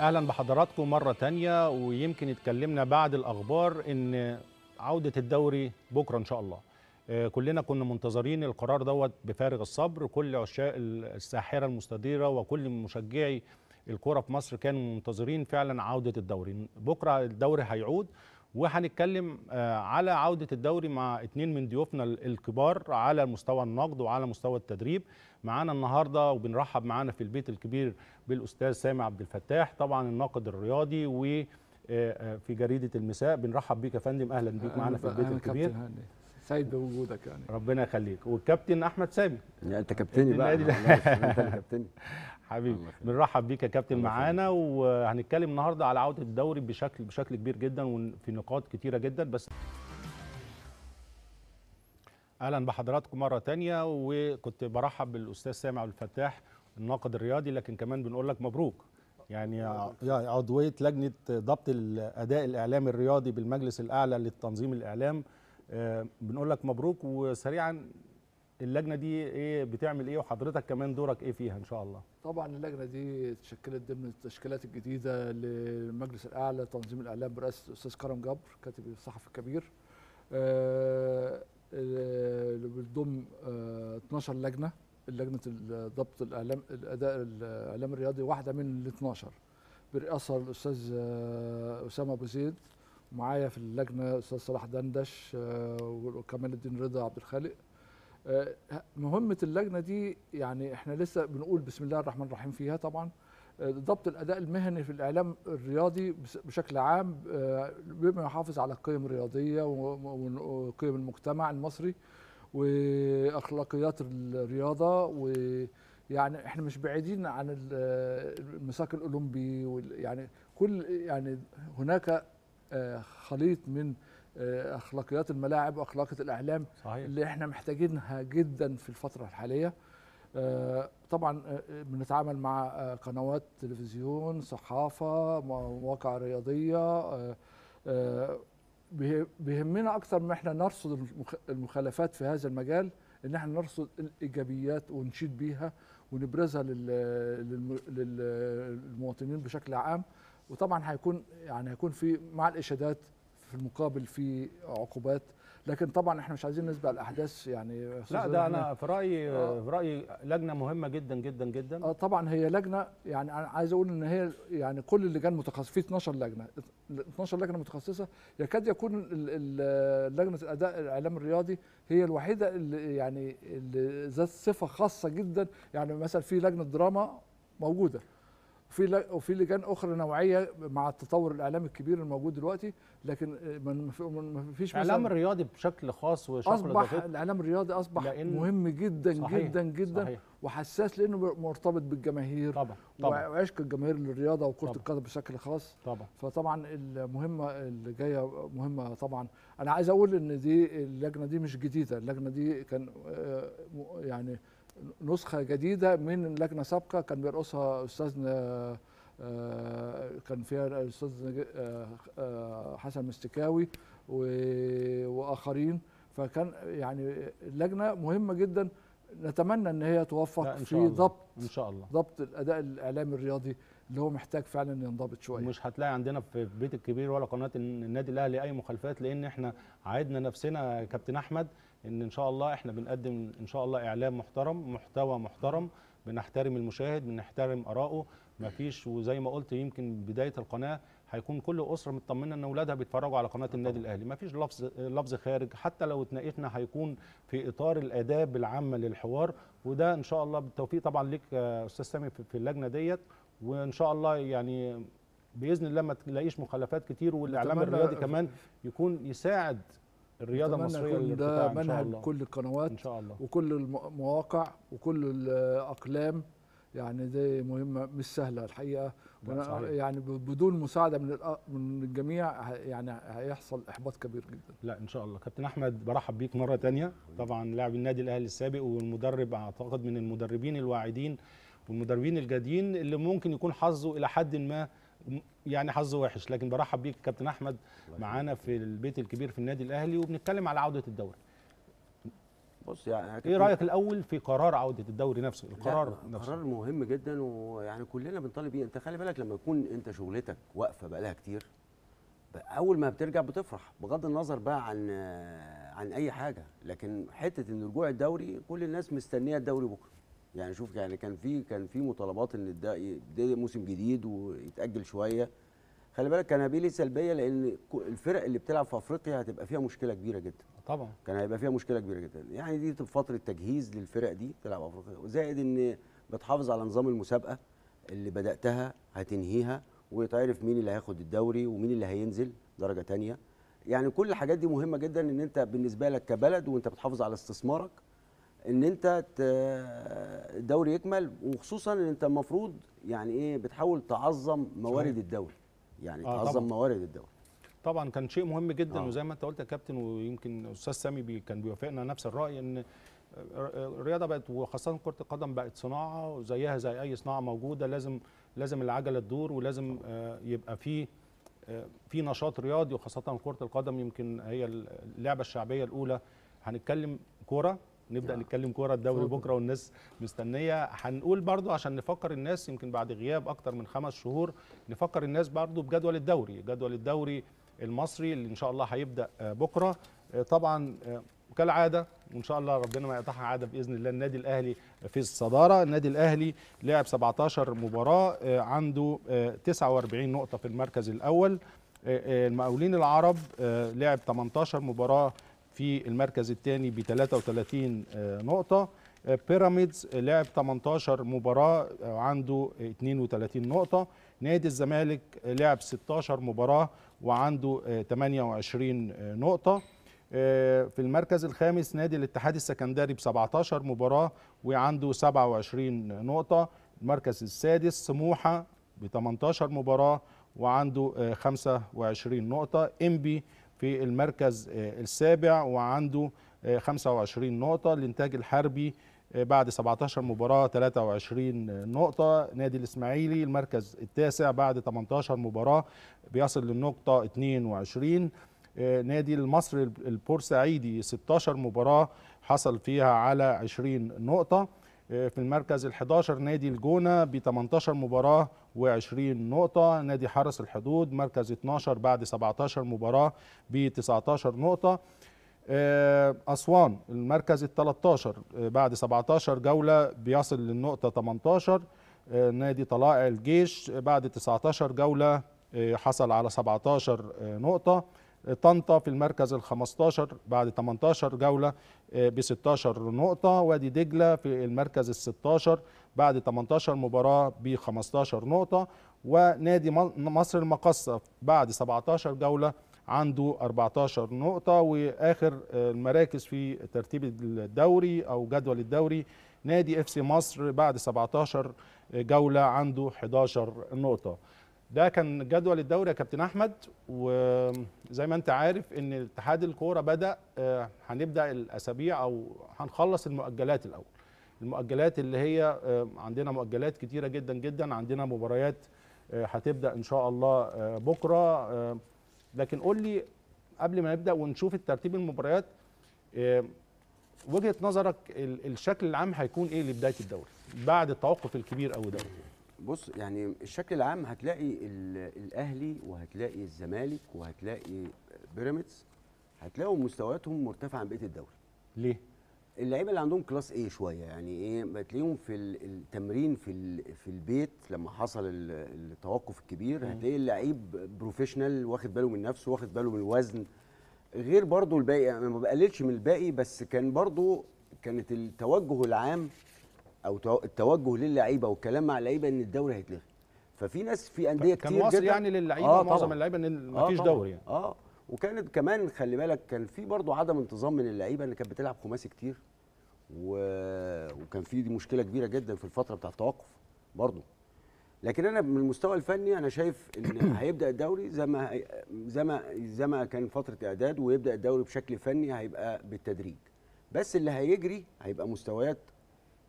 أهلا بحضراتكم مرة تانية ويمكن اتكلمنا بعد الأخبار إن عودة الدوري بكرة إن شاء الله. آه، كلنا كنا منتظرين القرار دوت بفارغ الصبر. كل عشاق الساحرة المستديرة وكل مشجعي الكره في مصر كانوا منتظرين فعلا عودة الدوري. بكرة الدوري هيعود وهنتكلم آه، على عودة الدوري مع اتنين من ضيوفنا الكبار على مستوى النقد وعلى مستوى التدريب. معانا النهاردة وبنرحب معانا في البيت الكبير بالأستاذ سامي عبد الفتاح طبعا الناقد الرياضي و آه، آه، في جريدة المساء. بنرحب بيك يا فندم. أهلا بيك معانا في البيت الكبير. سعيد بوجودك يعني. ربنا يخليك. والكابتن أحمد سامي. يعني أنت كابتني بقى. أنت اللي كابتني. حبيبي. بنرحب بيك يا كابتن معانا وهنتكلم النهارده على عودة الدوري بشكل بشكل كبير جدا وفي نقاط كتيرة جدا بس أهلا بحضراتكم مرة تانية وكنت برحب بالأستاذ سامي عبد الفتاح الناقد الرياضي لكن كمان بنقول لك مبروك. يعني يا عضوية لجنة ضبط الأداء الاعلامي الرياضي بالمجلس الأعلى للتنظيم الإعلام آه، بنقول لك مبروك وسريعا اللجنة دي إيه بتعمل إيه؟ وحضرتك كمان دورك إيه فيها إن شاء الله؟ طبعا اللجنة دي تشكلت ضمن التشكيلات الجديدة للمجلس الأعلى لتنظيم الإعلام برئاسة الأستاذ كرم جبر كاتب الصحفي الكبير. آه، آه، اللي بتضم آه، 12 لجنة. لجنة ضبط الإعلام الأداء الإعلام الرياضي واحدة من ال 12 برئاسة الأستاذ آه، أسامة أبو زيد. ومعايا في اللجنة الاستاذ صلاح دندش آه، وكمال الدين رضا عبد الخالق. آه، مهمة اللجنة دي يعني إحنا لسه بنقول بسم الله الرحمن الرحيم فيها طبعا. آه، ضبط الأداء المهني في الإعلام الرياضي بشكل عام آه، بما يحافظ على القيم و- وقيم المجتمع المصري وأخلاقيات الرياضة ويعني إحنا مش بعيدين عن ال- المساك الأولمبي وال- يعني كل يعني هناك خليط من أخلاقيات الملاعب وأخلاقيات الإعلام صحيح. اللي إحنا محتاجينها جدا في الفترة الحالية. آه، طبعا آه، بنتعامل مع آه، قنوات تلفزيون صحافة مو- مواقع رياضية بيه- بيهمنا أكثر ما إحنا نرصد المخ- المخالفات في هذا المجال إن إحنا نرصد الإيجابيات ونشيد بيها ونبرزها لل- للم- لل- للمواطنين بشكل عام. وطبعا هيكون يعني هيكون في مع الإشادات في المقابل في عقوبات. لكن طبعا إحنا مش عايزين نسبق الأحداث يعني. لا ده أنا في رأيي آه. في رأيي لجنة مهمة جدا جدا جدا. آه طبعا هي لجنة يعني أنا عايز أقول إن هي يعني كل اللجان متخصصه في 12 لجنة. 12 لجنة متخصصة. يكاد يكون لجنة الاداء الإعلام الرياضي هي الوحيدة اللي يعني اللي ذات صفة خاصة جدا. يعني مثلا في لجنة دراما موجودة. وفي وفي لجان أخرى نوعية مع التطور الإعلامي الكبير الموجود دلوقتي لكن ما فيش الإعلام الرياضي بشكل خاص وشكل اصبح الإعلام الرياضي أصبح مهم جدا صحيح، جدا جدا صحيح. وحساس لأنه مرتبط بالجماهير طبعا طبعا. وعشق الجماهير للرياضة وكرة. القدم بشكل خاص. طبعا. فطبعا المهمة اللي جاية مهمة طبعا. أنا عايز أقول إن دي اللجنة دي مش جديدة اللجنة دي كان آه، يعني نسخة جديدة من لجنة سابقة. كان بيرقصها استاذنا آه، كان فيها الاستاذ آه، آه، حسن مستكاوي وآخرين. فكان يعني اللجنه مهمة جدا. نتمنى إن هي توفق إن في. ضبط إن شاء الله. ضبط الأداء الإعلامي الرياضي اللي هو محتاج فعلا ينضبط شوية. مش هتلاقي عندنا في بيت الكبير ولا قناة النادي الأهلي أي مخالفات لأن إحنا عايدنا نفسنا كابتن أحمد إن إن شاء الله إحنا بنقدم إن شاء الله إعلام محترم محتوى محترم بنحترم المشاهد بنحترم اراءه مفيش وزي ما قلت يمكن بداية القناة هيكون كل أسرة مطمنة إن أولادها بيتفرجوا على قناة النادي الأهلي. مفيش لفظ لفظ خارج. حتى لو اتناقشنا هيكون في إطار الأداب العامة للحوار وده إن شاء الله بالتوفيق طبعا ليك أستاذ سامي في اللجنة ديت. وإن شاء الله يعني بإذن الله ما تلاقيش مخالفات كتير والإعلام الرياضي كمان يكون يساعد الرياضة المصرية ده للارتفاع شاء منهج كل القنوات إن شاء الله. وكل المواقع وكل الأقلام. يعني دي مهمة مش سهلة الحقيقة. صحيح. يعني بدون مساعدة من من الجميع يعني هيحصل إحباط كبير جدا. لا إن شاء الله. كابتن أحمد برحب بيك مرة تانية. طبعا لاعب النادي الأهلي السابق والمدرب أعتقد من المدربين الواعدين والمدربين الجادين اللي ممكن يكون حظه إلى حد ما يعني حظه وحش. لكن برحب بيك كابتن أحمد. معانا في البيت الكبير في النادي الأهلي وبنتكلم على عودة الدوري. بص يعني إيه رأيك الأول في قرار عودة الدوري نفسه؟ القرار نفسه. قرار مهم جدا ويعني كلنا بنطالب بيه. أنت خلي بالك لما يكون أنت شغلتك واقفة بقالها كتير أول ما بترجع بتفرح بغض النظر بقى عن عن أي حاجة. لكن حتة إن رجوع الدوري كل الناس مستنية الدوري بكرة. يعني شوف يعني كان في كان في مطالبات إن ده يبتدي موسم جديد ويتأجل شوية. خلي بالك كان هيبقى ليه سلبية لأن الفرق اللي بتلعب في أفريقيا هتبقى فيها مشكلة كبيرة جدا. طبعا. كان هيبقى فيها مشكلة كبيرة جدا. يعني دي فترة تجهيز للفرق دي تلعب أفريقيا. وزائد إن بتحافظ على نظام المسابقة اللي بدأتها هتنهيها ويتعرف مين اللي هياخد الدوري ومين اللي هينزل درجة تانية. يعني كل الحاجات دي مهمة جدا إن أنت بالنسبة لك كبلد وأنت بتحافظ على استثمارك إن أنت الدوري يكمل وخصوصا إن أنت المفروض يعني إيه بتحاول تعظم موارد. الدوري يعني آه، تعظم طبعاً. موارد الدوري طبعا كان شيء مهم جدا آه. وزي ما أنت قلت يا كابتن ويمكن أستاذ سامي بي كان بيوافقنا نفس الرأي إن الرياضة بقت وخاصة كرة القدم بقت صناعة وزيها زي أي صناعة موجودة لازم لازم العجله تدور ولازم آه، يبقى في آه، في نشاط رياضي وخاصة كرة القدم يمكن هي اللعبة الشعبية الأولى هنتكلم كورة نبدأ نعم. نتكلم كورة الدوري. بكرة والناس مستنية هنقول برضو عشان نفكر الناس يمكن بعد غياب أكتر من خمس شهور نفكر الناس برضو بجدول الدوري جدول الدوري المصري اللي إن شاء الله هيبدأ آه، بكرة آه، طبعا آه، كالعادة وإن شاء الله ربنا ما يقطعها عادة بإذن الله النادي الأهلي في الصدارة النادي الأهلي لعب 17 مباراة عنده آه، 49 نقطة في المركز الأول المقاولين العرب لعب 18 مباراة في المركز الثاني ب 33 آه، نقطة. آه، بيراميدز لعب 18 مباراة آه، عنده 32 نقطة. نادي الزمالك لعب 16 مباراة وعنده آه، 28 آه، نقطة. آه، في المركز الخامس نادي الاتحاد السكندري ب 17 مباراة وعنده 27 نقطة. المركز السادس سموحة ب 18 مباراة وعنده آه، 25 نقطة. إنبي في المركز آه، السابع وعنده آه، 25 نقطة. الإنتاج الحربي آه، بعد 17 مباراة 23 نقطة. نادي الإسماعيلي المركز التاسع بعد 18 مباراة بيصل للنقطة 22 آه، نادي المصري البورسعيدي 16 مباراة حصل فيها على 20 نقطة. آه، في المركز ال 11 نادي الجونة ب 18 مباراة و20 نقطة. نادي حرس الحدود مركز 12 بعد 17 مباراة ب 19 نقطة. آه، أسوان المركز ال 13 آه، بعد 17 جولة بيصل للنقطة 18 آه، نادي طلائع الجيش بعد 19 جولة حصل على 17 آه، نقطة. طنطا في المركز ال 15 بعد 18 جولة ب 16 نقطة وادي دجلة في المركز ال 16 بعد 18 مباراة ب 15 نقطة ونادي مصر المقصة بعد 17 جولة عنده 14 نقطة وآخر آه، المراكز في ترتيب الدوري أو جدول الدوري نادي إف سي مصر بعد 17 جولة عنده 11 نقطة. ده كان جدول الدوري يا كابتن أحمد وزي ما أنت عارف إن اتحاد الكورة بدأ آه، هنبدأ الأسابيع أو هنخلص المؤجلات الأول. المؤجلات اللي هي آه، عندنا مؤجلات كتيرة جدا جدا عندنا مباريات آه، هتبدأ إن شاء الله بكرة لكن قول لي قبل ما نبدأ ونشوف الترتيب المباريات وجهة نظرك ال- الشكل العام هيكون إيه لبداية الدوري بعد التوقف الكبير قوي ده؟ بص يعني الشكل العام هتلاقي ال- الأهلي وهتلاقي الزمالك وهتلاقي بيراميدز هتلاقوا مستوياتهم مرتفعة عن بقية الدوري. ليه؟ اللعيبة اللي عندهم class إيه شوية يعني إيه بتلاقيهم في ال- التمرين في في البيت لما حصل ال- التوقف الكبير. هتلاقي اللعيب professional واخد باله من نفسه واخد باله من الوزن. غير برضو الباقي يعني ما بقللش من الباقي بس كان برضو كانت التوجه العام أو تو- التوجه للعيبة والكلام مع اللعيبة إن الدوري هيتلغي. ففي ناس في أندية كان كتير واصل جدا يعني للعيبة آه معظم. اللعيبة إن آه مفيش طبعاً. دوري يعني. آه وكانت كمان خلي بالك كان في برضو عدم انتظام من اللعيبة إن كانت بتلعب خماسي كتير. و... وكان في دي مشكلة كبيرة جدا في الفترة بتاع التوقف برضو لكن أنا من المستوى الفني أنا شايف إن هيبدأ الدوري زي ما هي- زي ما زي ما كان فترة إعداد ويبدأ الدوري بشكل فني هيبقى بالتدريج. بس اللي هيجري هيبقى مستويات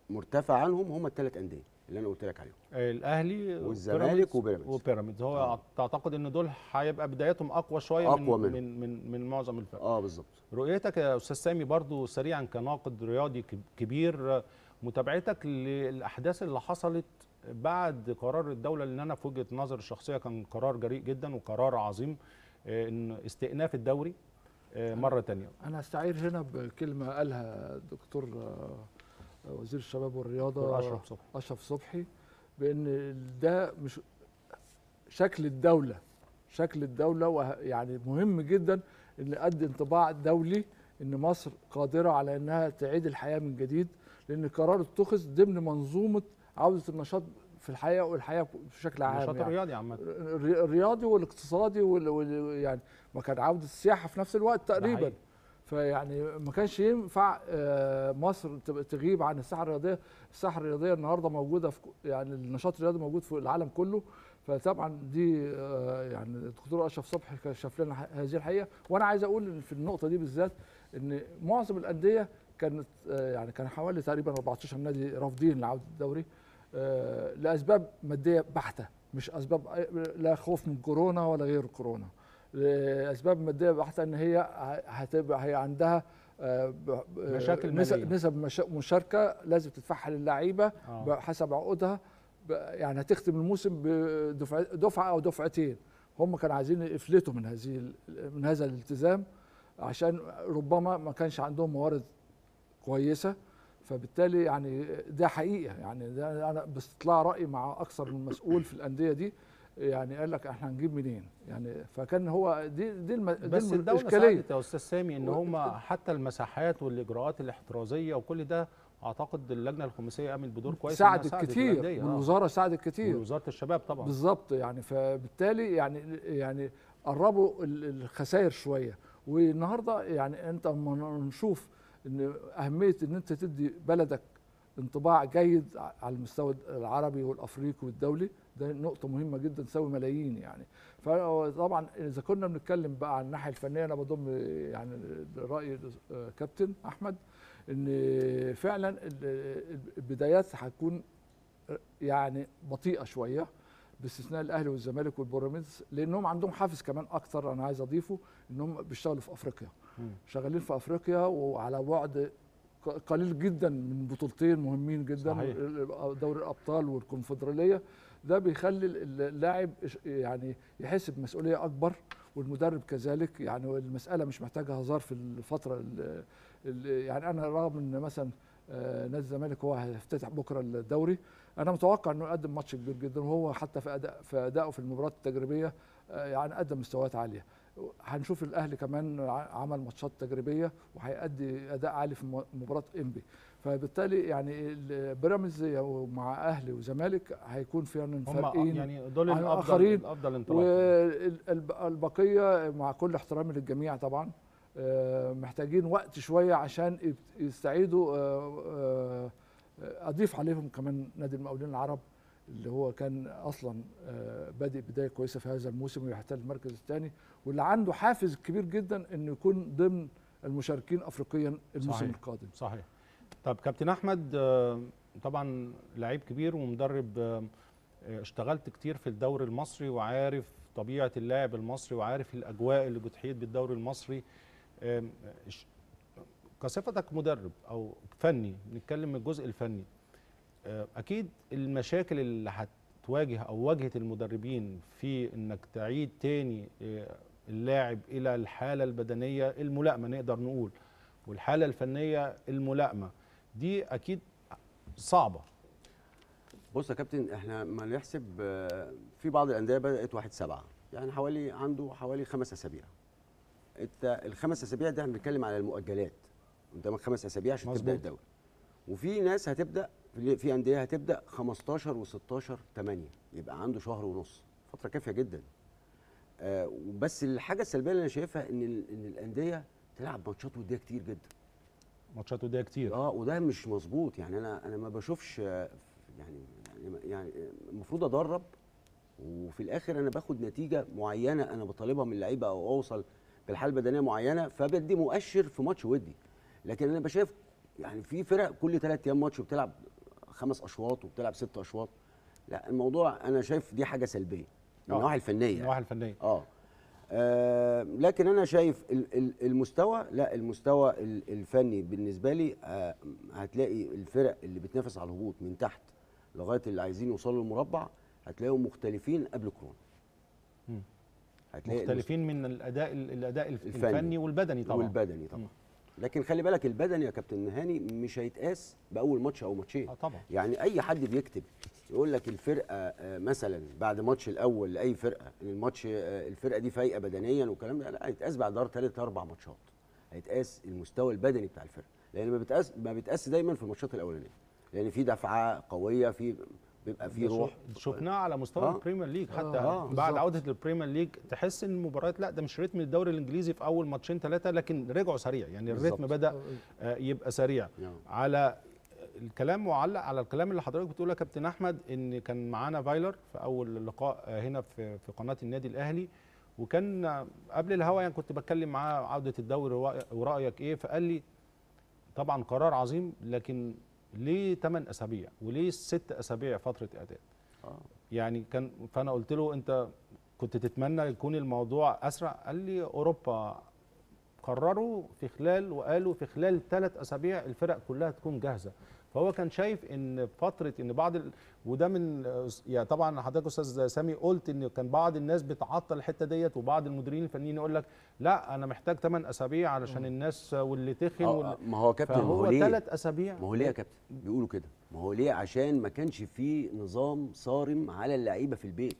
مرتفعه عنهم هم الثلاث أندية اللي أنا قلت لك عليهم الأهلي والزمالك بيراميدز وبيراميدز. وبيراميدز هو آه. تعتقد إن دول هيبقى بدايتهم أقوى شوية أقوى من. من من من معظم الفرق آه بالظبط رؤيتك يا أستاذ سامي برضو سريعا كناقد رياضي كب- كبير متابعتك للأحداث اللي حصلت بعد قرار الدولة اللي أنا في وجهة نظري الشخصيه كان قرار جريء جدا وقرار عظيم آه، إن استئناف الدوري آه، مرة تانية أنا أستعير هنا بكلمة قالها الدكتور آه، وزير الشباب والرياضة أشرف صبحي. أشرف صبحي بأن ده مش شكل الدولة شكل الدولة وه- يعني مهم جدا إن ادي انطباع دولي إن مصر قادرة على إنها تعيد الحياة من جديد لأن قرار اتخذ ضمن منظومة عودة النشاط في الحياة والحياة بشكل عام النشاط يعني. الرياضي عامة الري- الرياضي والاقتصادي وال... وال... يعني ما كان عودة السياحة في نفس الوقت تقريبا. فيعني ما كانش ينفع آه، مصر تغيب عن الساحة الرياضية. الساحة الرياضية النهارده موجودة في يعني النشاط الرياضي موجود في العالم كله. فطبعا دي آه، يعني الدكتور أشرف صبحي كشف لنا هذه الحقيقة. وأنا عايز أقول في النقطة دي بالذات إن معظم الأندية كانت آه، يعني كان حوالي تقريبا 14 نادي رافضين لعودة الدوري لأسباب مادية بحتة مش أسباب لا خوف من كورونا ولا غير كورونا. اسباب مادية بحته أن هي هتبقى هي عندها آه، ب- مشاكل نسب, مالية. نسب مشا- مشاركة لازم تدفعها للعيبه آه. حسب عقودها. يعني هتختم الموسم بدفعه دفعة أو دفعتين. هم كانوا عايزين يفلتوا من هذه من هذا الالتزام عشان ربما ما كانش عندهم موارد كويسة. فبالتالي يعني ده حقيقة. يعني ده أنا باستطلاع رأي مع أكثر من مسؤول في الأندية دي. يعني قال لك إحنا هنجيب منين؟ يعني فكان هو دي دي, الم... دي بس الدولة ساعدت يا أستاذ سامي إن هم حتى المساحات والإجراءات الاحترازية وكل ده أعتقد اللجنة الخماسية قامت بدور كويس إنها ساعدت كتير. آه. والوزارة ساعدت كتير. ووزاره الشباب طبعا. بالظبط يعني. فبالتالي يعني يعني قربوا ال- الخسائر شوية. والنهاردة يعني أنت اما نشوف إن أهمية إن أنت تدي بلدك انطباع جيد على المستوى العربي والأفريقي والدولي ده نقطة مهمة جدا تساوي ملايين يعني فطبعا إذا كنا بنتكلم بقى عن الناحية الفنية أنا بضم يعني رأي كابتن أحمد إن فعلا ال- البدايات هتكون يعني بطيئة شوية باستثناء الأهلي والزمالك والبيراميدز لأنهم عندهم حافز كمان أكتر أنا عايز أضيفه إنهم بيشتغلوا في أفريقيا. شغالين في أفريقيا وعلى بعد قليل جدا من بطولتين مهمين جدا صحيح. دوري الأبطال والكونفدرالية ده بيخلي ال- اللاعب يعني يحس بمسؤولية أكبر والمدرب كذلك يعني المسألة مش محتاجة هزار في الفترة ال- ال- يعني أنا رغم إن مثلا آه، نادي الزمالك هو هيفتتح بكرة الدوري أنا متوقع إنه يقدم ماتش كبير جدا وهو حتى في اداء في ادائه في المباريات التجريبية آه، يعني قدم مستويات عالية. هنشوف الأهلي كمان عمل ماتشات تجريبية وهيأدي أداء عالي في مباراة إنبي. فبالتالي يعني بيراميدز مع أهلي وزمالك هيكون فيها هم فرقين يعني دول الافضل الآخرين. الأفضل انطلاقا والبقيه مع كل احترامي للجميع طبعا آه، محتاجين وقت شوية عشان يستعيدوا آه، آه، أضيف عليهم كمان نادي المقاولين العرب اللي هو كان أصلا بادئ بداية كويسة في هذا الموسم ويحتل المركز الثاني واللي عنده حافز كبير جدا إنه يكون ضمن المشاركين افريقيا الموسم صحيح. القادم صحيح طب كابتن أحمد آه، طبعا لعيب كبير ومدرب آه، اشتغلت كتير في الدوري المصري وعارف طبيعة اللاعب المصري وعارف الأجواء اللي بتحيط بالدوري المصري. كصفتك مدرب أو فني نتكلم من الجزء الفني آه، أكيد المشاكل اللي هتواجه أو واجهت المدربين في إنك تعيد تاني اللاعب إلى الحالة البدنية الملائمة نقدر نقول والحالة الفنية الملائمة. دي أكيد صعبة. بص يا كابتن إحنا ما نحسب آه، في بعض الأندية بدأت واحد سبعة يعني حوالي عنده حوالي خمس أسابيع. أنت الخمس أسابيع ده إحنا بنتكلم على المؤجلات قدامك خمس أسابيع عشان تبدأ. الدوري. وفي ناس هتبدأ في أندية هتبدأ 15 و16 8 يبقى عنده شهر ونص فترة كافية جدا. آه بس الحاجة السلبية اللي أنا شايفها إن إن الأندية تلعب ماتشات ودية كتير جدا. ماتشات ودية كتير. آه وده مش مظبوط. يعني أنا أنا ما بشوفش يعني يعني المفروض أدرب وفي الآخر أنا باخد نتيجة معينة أنا بطالبها من اللعيبه أو أوصل بالحاله البدنيه معينة فبدي مؤشر في ماتش ودي. لكن أنا بشايف يعني في فرق كل ثلاث أيام ماتش بتلعب خمس أشواط وبتلعب ست أشواط. لا الموضوع أنا شايف دي حاجة سلبية من آه. النواحي الفنية النواحي الفنية. آه. لكن أنا شايف ال- ال- المستوى لا المستوى ال- الفني بالنسبة لي آه، هتلاقي الفرق اللي بتنافس على الهبوط من تحت لغاية اللي عايزين يوصلوا للمربع هتلاقيهم مختلفين قبل كورونا. هتلاقي مختلفين من الأداء الأداء الف- الفني. الفني والبدني طبعا. والبدني طبعا. لكن خلي بالك البدني يا كابتن هاني مش هيتقاس بأول ماتش أو ماتشين. آه طبعا. يعني أي حد بيكتب يقول لك الفرقة آه، مثلا بعد ماتش الأول لأي فرقة إن الماتش آه، الفرقة دي فايقة بدنيا والكلام ده لا هيتقاس بعد دار ثلاث أربع ماتشات. هيتقاس المستوى البدني بتاع الفرقة. لأن ما بيتقاس ما بيتقاس دايما في الماتشات الأولانية. لأن في دفعة قوية في بيبقى في روح. شف- شفناه على مستوى آه. البريمير ليج حتى آه، آه. بعد بالظبط. عودة للبريمير ليج تحس إن المباريات لا ده مش rhythm الدوري الإنجليزي في أول ماتشين ثلاثة لكن رجعوا سريع. يعني ال rhythm. بدأ آه يبقى سريع. نعم. على الكلام معلق على الكلام اللي حضرتك بتقوله يا كابتن أحمد إن كان معانا فايلر في أول لقاء هنا في في قناة النادي الأهلي وكان قبل الهوا يعني كنت بتكلم معاه عودة الدوري ورأيك إيه؟ فقال لي طبعا قرار عظيم لكن ليه 8 أسابيع؟ وليه 6 أسابيع فترة إعداد؟ آه. يعني كان فأنا قلت له أنت كنت تتمنى يكون الموضوع أسرع؟ قال لي أوروبا قرروا في خلال وقالوا في خلال ثلاث أسابيع الفرق كلها تكون جاهزة. فهو كان شايف إن فترة إن بعض ال... وده من يعني طبعا حضرتك أستاذ سامي قلت إن كان بعض الناس بتعطل الحتة ديت وبعض المديرين الفنيين يقول لك لا أنا محتاج 8 أسابيع علشان الناس واللي تخن آه، وال... ما هو كابتن ما هو ثلاث أسابيع. ما هو ليه يا كابتن؟ بيقولوا كده. ما هو ليه؟ عشان ما كانش في نظام صارم على اللعيبة في البيت.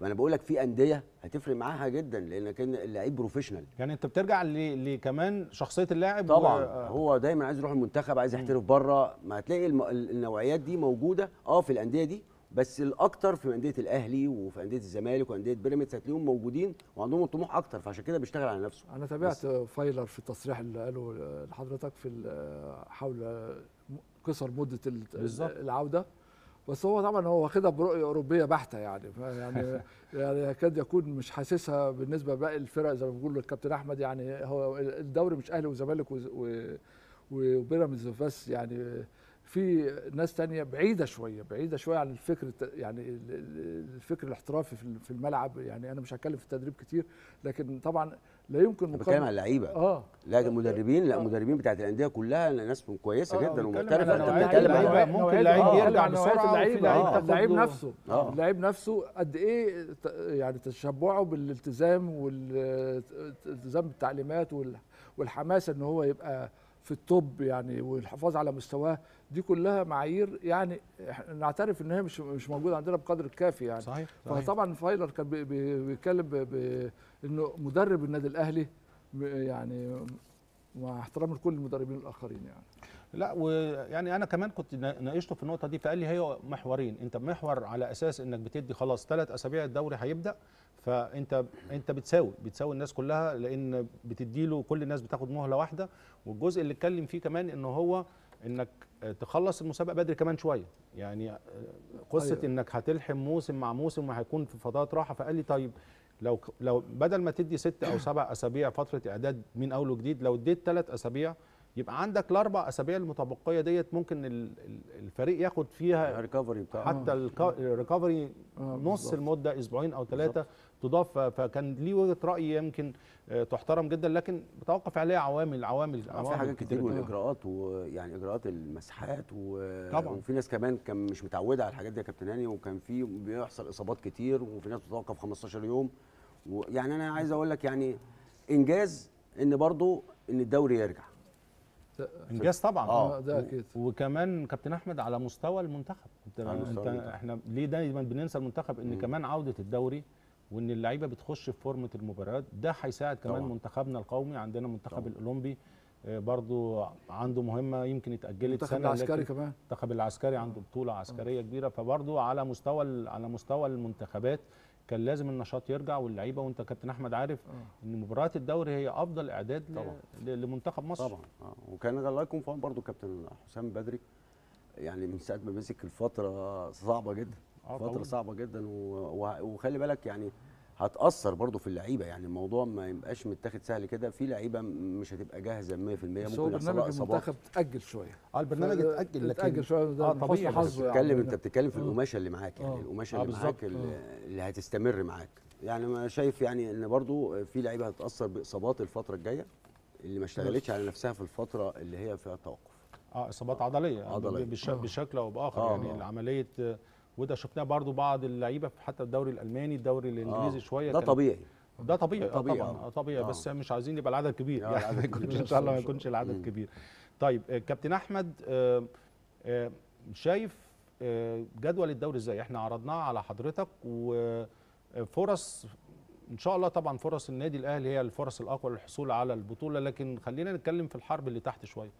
ما أنا بقول لك في أندية هتفرق معاها جدا لأن كان اللعيب بروفيشنال يعني أنت بترجع. لكمان شخصية اللاعب طبعا و... هو دايما عايز يروح المنتخب عايز يحترف بره ما هتلاقي الم... النوعيات دي موجودة آه في الأندية دي بس الأكتر في أندية الأهلي وفي أندية الزمالك وأندية بيراميدز هتلاقيهم موجودين وعندهم طموح أكتر فعشان كده بيشتغل على نفسه أنا تابعت فايلر في التصريح اللي قاله لحضرتك في حول قصر مدة. العودة بس هو طبعا هو واخدها برؤية أوروبية بحتة يعني يعني يعني يكاد يكون مش حاسسها بالنسبة لباقي الفرق زي ما بيقول الكابتن أحمد يعني هو الدوري مش أهلي وزمالك وبيراميدز بس يعني في ناس تانية بعيدة شوية بعيدة شوية عن الفكر يعني ال- ال- الفكر الاحترافي في ال- في الملعب يعني أنا مش هتكلم في التدريب كتير لكن طبعا لا يمكن أنا بتكلم على اللعيبة. آه. لا المدربين لا آه. المدربين بتاعت الأندية كلها ناس كويسة آه، جدا ومحترفة. أنت بتتكلم. على ممكن نوعية- لعيب آه، يرجع وفي اللعيب لعيب آه، تاخد اللعيب نفسه. آه. اللعيب نفسه قد إيه يعني تشبعه بالالتزام والالتزام بالتعليمات وال- والحماسه إن هو يبقى في ال top يعني والحفاظ على مستواه. دي كلها معايير يعني نعترف إن هي مش مش موجودة عندنا بقدر الكافي يعني. صحيح, صحيح. فطبعا فايلر كان بي- بي- بيتكلم إنه مدرب النادي الأهلي يعني مع احترام لكل المدربين الآخرين يعني لا ويعني أنا كمان كنت نا- ناقشته في النقطة دي فقال لي هي محورين أنت محور على أساس إنك بتدي خلاص ثلاث أسابيع الدوري هيبدأ فأنت أنت بتساوي بتساوي الناس كلها لأن بتدي له كل الناس بتاخد مهلة واحدة والجزء اللي اتكلم فيه كمان إن هو إنك تخلص المسابقة بدري كمان شوية يعني قصة. أيوة. إنك هتلحم موسم مع موسم وهيكون في فترات راحة فقال لي طيب لو لو بدل ما تدي ست أو سبع أسابيع فترة إعداد من أول وجديد لو اديت ثلاث أسابيع يبقى عندك الأربع أسابيع المتبقية ديت ممكن ال- ال- الفريق ياخد فيها ال recovery بتاعه حتى الكا- ال recovery آه، نص. المدة أسبوعين أو ثلاثة تضاف فكان ليه وجهة رأي يمكن آه، تحترم جدا لكن بتوقف عليها عوامل عوامل في حاجات كتير. والإجراءات ويعني إجراءات المسحات و... طبعاً. وفي ناس كمان كان مش متعودة على الحاجات دي يا كابتن هاني وكان في بيحصل إصابات كتير وفي ناس بتتوقف 15 يوم ويعني أنا عايز أقول لك يعني إنجاز إن برضو إن الدوري يرجع إنجاز طبعا آه. آه، ده أكيد وكمان كابتن أحمد على مستوى المنتخب انت, على مستوى إنت المنتخب. إحنا ليه دايما بننسى المنتخب إن مم. كمان عودة الدوري وإن اللعيبة بتخش في فورمة المباريات ده هيساعد كمان طبعاً. منتخبنا القومي عندنا منتخب طبعاً. الأولمبي آه، برضو عنده مهمة يمكن اتأجلت المنتخب سنة العسكري لكن كمان المنتخب العسكري عنده بطولة عسكرية كبيرة فبرضو على مستوى ال- على مستوى المنتخبات كان لازم النشاط يرجع واللعيبة وانت كابتن أحمد عارف آه. إن مباريات الدوري هي أفضل إعداد طبعاً. لمنتخب مصر طبعا آه. وكان الله يكون في برضو كابتن حسام بدري يعني من ساعة ما مسك الفترة صعبة جدا آه، فترة طبعاً. صعبة جدا. و... وخلي بالك يعني هتأثر برضو في اللعيبة يعني الموضوع ما يبقاش متاخد سهل كده في لعيبة مش هتبقى جاهزة 100% بس هو ممكن يحصل لها إصابات المنتخب اتاجل شوية آه البرنامج اتأجل لكن اتأجل شوية ده آه، من طبيعي، حظه بتتكلم يعني. انت بتتكلم في آه. القماشة اللي معاك يعني آه. القماشة آه، اللي معاك. اللي, هتستمر معاك يعني أنا شايف يعني إن برضو في لعيبة هتتاثر بإصابات الفترة الجاية اللي ما اشتغلتش على نفسها في الفترة اللي هي فيها توقف آه إصابات عضلية عضلية. بش. بشكل أو بآخر يعني آه. آه، وده شفناه برضو بعض اللعيبة في حتى الدوري الألماني الدوري الإنجليزي آه، شوية ده طبيعي ده طبيعي آه طبيعي، طبعا آه. طبيعي آه. بس مش عايزين يبقى العدد كبير آه، يعني ما. يكونش إن شاء الله ما يكونش العدد. كبير طيب آه، كابتن أحمد آه، آه، شايف آه، جدول الدوري إزاي إحنا عرضناه على حضرتك وفرص إن شاء الله طبعا فرص النادي الأهلي هي الفرص الأقوى للحصول على البطولة لكن خلينا نتكلم في الحرب اللي تحت شوية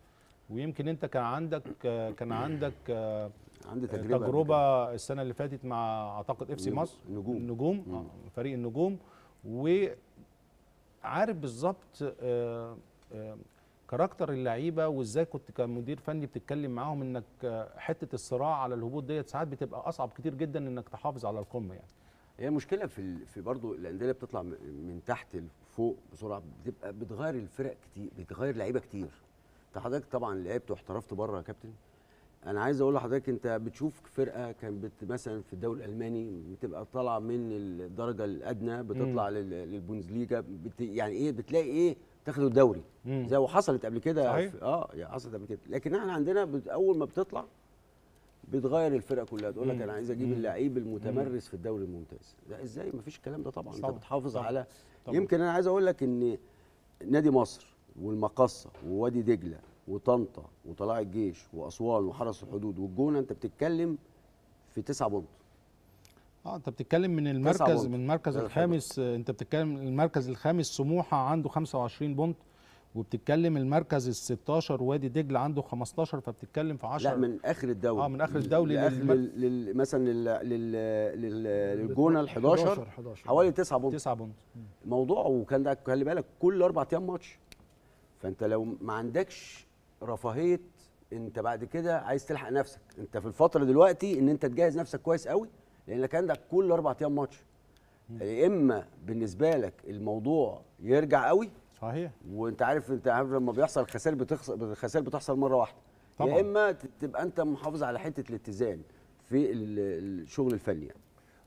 ويمكن أنت كان عندك آه، كان عندك آه، عندي تجربة. تجربة السنة اللي فاتت مع أعتقد إف سي مصر نجوم. النجوم مم. آه، فريق النجوم وعارف بالظبط آه، آه، character اللعيبة وإزاي كنت كمدير فني بتتكلم معاهم إنك حتة الصراع على الهبوط ديت ساعات بتبقى أصعب كتير جدا إنك تحافظ على القمة يعني هي المشكلة في. في برضه الأندية اللي بتطلع من تحت لفوق بسرعة بتبقى بتغير الفرق كتير بتغير لعيبة كتير أنت حضرتك طبعا لعبت واحترفت بره يا كابتن أنا عايز أقول لحضرتك أنت بتشوف فرقة كانت بت... مثلا في الدوري الألماني بتبقى طالعة من الدرجة الأدنى بتطلع لل... للبوندسليجا بت... يعني إيه بتلاقي إيه تاخدوا الدوري. زي وحصلت قبل كده صحيح. آه يعني حصلت قبل كده لكن إحنا عندنا. أول ما بتطلع بتغير الفرقة كلها تقول لك. أنا عايز أجيب. اللعيب المتمرس في الدوري الممتاز لا إزاي ما فيش الكلام ده طبعا أنت طبعاً. بتحافظ طبعاً. على طبعاً. يمكن أنا عايز أقول لك إن نادي مصر والمقصه ووادي دجلة وطنطا وطلائع الجيش وأسوان وحرس الحدود والجونة أنت بتتكلم في تسعة بونت آه أنت بتتكلم من المركز. من المركز الخامس أنت بتتكلم المركز الخامس سموحة عنده 25 بونت وبتتكلم المركز ال 16 وادي دجله عنده 15 فبتتكلم في 10 لا من آخر الدوري آه، من آخر الدوري لل... لل... مثلا لل... لل... لل... للجونة ال 11 11 حوالي 9 point 9 point موضوع وكان ده خلي بالك كل أربع أيام ماتش. فأنت لو ما عندكش رفاهية انت بعد كده عايز تلحق نفسك انت في الفترة دلوقتي ان انت تجهز نفسك كويس قوي لانك عندك كل أربع أيام ماتش يا اما بالنسبة لك الموضوع يرجع قوي صحيح وانت عارف انت عارف لما بيحصل خسائر بتخسر الخسائر بتحصل مرة واحدة طبعاً. يا اما تبقى انت محافظ على حتة الاتزان في ال- الشغل الفني يعني.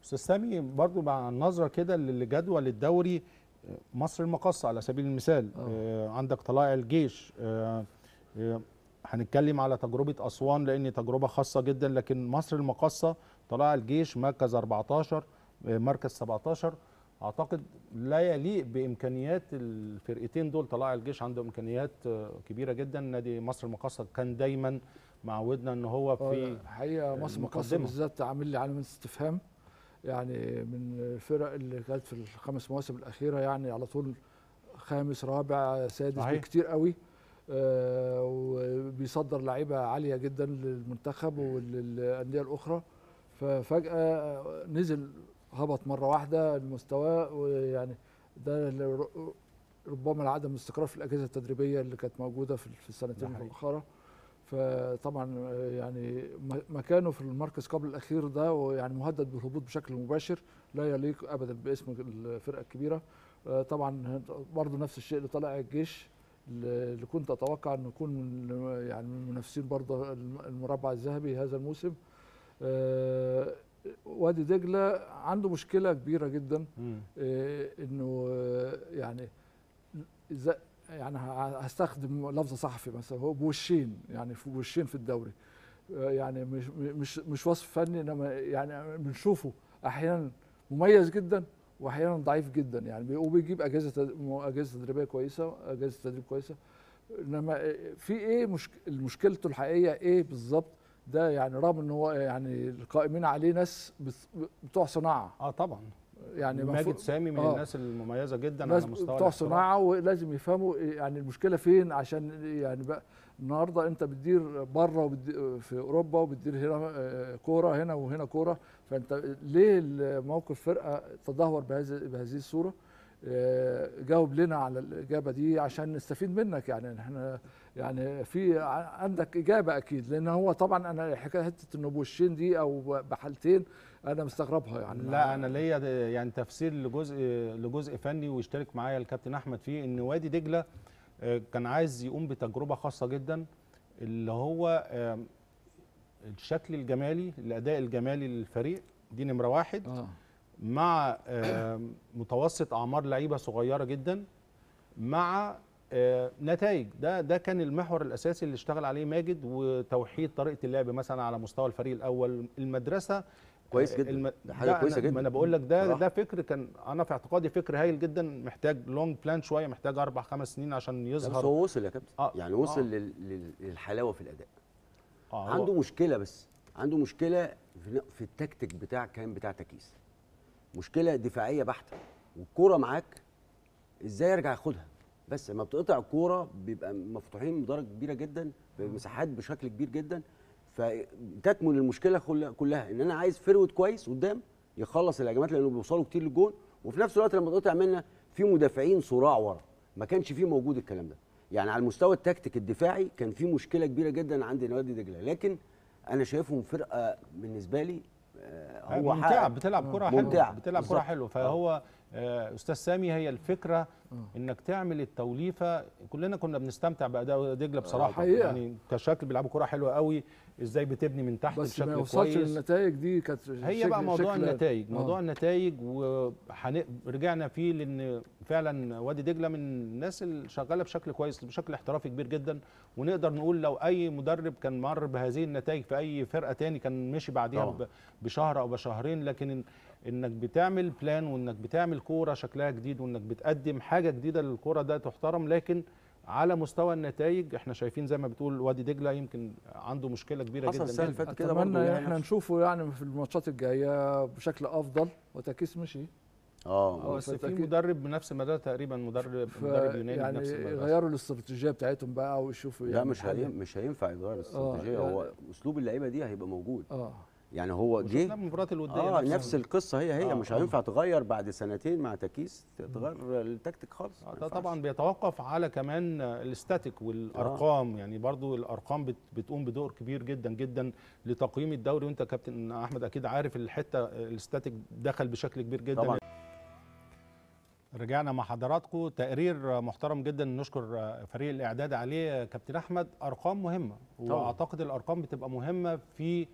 أستاذ سامي برضو مع النظرة كده لجدول الدوري آه، مصر المقصه على سبيل المثال آه. آه عندك طلائع الجيش آه هنتكلم على تجربة أسوان لأن تجربة خاصة جدا لكن مصر المقصه طلائع الجيش مركز 14 آه مركز 17 أعتقد لا يليق بإمكانيات الفرقتين دول. طلائع الجيش عنده إمكانيات آه، كبيرة جدا. نادي مصر المقصه كان دايما معودنا إن هو في حقيقه مصر مقصه المقدمة. بالذات عامل لي علامة استفهام. يعني من الفرق اللي كانت في الخمس مواسم الأخيرة يعني على طول خامس رابع سادس. بكتير قوي. آه وبيصدر لعيبة عالية جدا للمنتخب وللأندية الأخرى. ففجأة نزل هبط مرة واحدة المستوى ويعني ده اللي ربما لعدم الاستقرار في الأجهزة التدريبية اللي كانت موجودة في السنتين. الاخرى فطبعا آه، يعني مكانه في المركز قبل الأخير ده ويعني مهدد بالهبوط بشكل مباشر لا يليق ابدا باسم الفرقة الكبيرة. آه، طبعا برضه نفس الشيء لطلائع الجيش. اللي كنت أتوقع انه يكون من يعني من المنافسين برضه الم- المربع الذهبي هذا الموسم. آه، وادي دجلة عنده مشكلة كبيرة جدا. آه، إنه آه، يعني يعني هستخدم لفظ صحفي مثلا هو بوشين يعني في وشين في الدوري. يعني مش مش مش وصف فني إنما يعني بنشوفه أحيانا مميز جدا. واحيانا ضعيف جدا يعني بي- وبيجيب أجهزة أجهزة تدريبية كويسة أجهزة تدريب كويسة. إنما آه، في إيه مشك... مشكلته الحقيقية إيه بالظبط ده يعني رغم إن هو يعني القائمين عليه ناس بس- بتوع صناعة. آه طبعا. يعني ماجد سامي من آه. الناس المميزة جدا على مستوى بتوع. صناعة ولازم يفهموا يعني المشكلة فين عشان يعني بقى النهارده أنت بتدير بره في أوروبا وبتدير هنا آه، كورة هنا وهنا كورة. فانت ليه موقف فرقة تدهور بهذه بهذه الصورة؟ آه، جاوب لنا على الإجابة دي عشان نستفيد منك. يعني إحنا يعني في عندك إجابة أكيد لأن هو طبعا أنا حكاية حتة انه بوشين دي أو بحالتين أنا مستغربها يعني. لا أنا ليا يعني تفسير لجزء لجزء فني واشترك معايا الكابتن أحمد فيه إن وادي دجلة آه، كان عايز يقوم بتجربة خاصة جدا اللي هو الشكل الجمالي الأداء الجمالي للفريق دي نمرة واحد. آه. مع آم، متوسط أعمار لعيبة صغيرة جدا مع نتائج. ده ده كان المحور الأساسي اللي اشتغل عليه ماجد وتوحيد طريقة اللعب مثلا على مستوى الفريق الأول. المدرسة كويس آه، جدا. الم... ده حاجة أنا- كويسة جدا. ما أنا بقول لك ده صراحة. ده فكر كان أنا في اعتقادي فكر هايل جدا. محتاج long plan شوية محتاج أربع خمس سنين عشان بس يظهر. هو وصل يا كابتن. آه، يعني وصل آه. لل- لل- للحلاوة في الأداء. آه، عنده مشكلة بس عنده مشكلة في, التكتيك بتاع كان بتاع تكتيك مشكلة دفاعية بحتة والكورة معاك إزاي أرجع أخدها؟ بس لما بتقطع الكورة بيبقى مفتوحين بدرجه كبيرة جدا بمساحات بشكل كبير جدا فتكمن المشكلة كل- كلها. إن أنا عايز فروت كويس قدام يخلص الهجمات لأنه بيوصلوا كتير للجون وفي نفس الوقت لما تقطع منا في مدافعين صراع ورا. ما كانش فيه موجود الكلام ده. يعني على المستوى التكتيك الدفاعي كان في مشكلة كبيرة جدا عند نوادي دجلة. لكن أنا شايفهم فرقة بالنسبة لي آه، هو ممتعة حقق- بتلعب كرة حلوة بتلعب كرة. حلوة. فهو أستاذ سامي هي الفكرة إنك تعمل التوليفة. كلنا كنا بنستمتع بأداء دجلة بصراحة. حقيقة. يعني كشكل بيلعبوا كرة حلوة قوي. إزاي بتبني من تحت بس ما بشكل يوصلش كويس. للنتائج دي كانت هي بقى موضوع شكل- النتائج آه. موضوع النتائج ورجعنا فيه لأن فعلا وادي دجلة من الناس اللي شغالة بشكل كويس بشكل احترافي كبير جدا. ونقدر نقول لو أي مدرب كان مر بهذه النتائج في أي فرقة تاني كان مشي بعديها بشهر أو بشهرين. لكن إنك بتعمل بلان وإنك بتعمل كورة شكلها جديد وإنك بتقدم حاجة جديدة للكورة ده تحترم لكن على مستوى النتائج إحنا شايفين زي ما بتقول وادي دجلة يمكن عنده مشكلة كبيرة حصل جدا. السنة اللي فاتت كده برضه أتمنى ان يعني إحنا نشوفه يعني في الماتشات الجاية بشكل أفضل. وتكيس مشي. آه. بس في مدرب بنفس المدى تقريبا مدرب ف- مدرب يوناني يعني بنفس المدى يغيروا الاستراتيجية بتاعتهم بقى ويشوفوا لا يعني مش حل. هي... مش هينفع يغير الاستراتيجية. يعني- هو أسلوب اللعيبة دي هيبقى موجود. آه. يعني هو جه المباريات الودية آه نفسها. نفس القصة هي هي آه، مش آه. هينفع تغير بعد سنتين مع تكيس تغير التكتيك خالص آه، ده. طبعا بيتوقف على كمان الاستاتيك والأرقام يعني برضو الأرقام بت بتقوم بدور كبير جدا جدا لتقييم الدوري وأنت كابتن أحمد أكيد عارف الحتة الاستاتيك دخل بشكل كبير جدا طبعا رجعنا مع حضراتكم تقرير محترم جدا نشكر فريق الإعداد عليه كابتن أحمد أرقام مهمة طبعاً. وأعتقد الأرقام بتبقى مهمة في آه،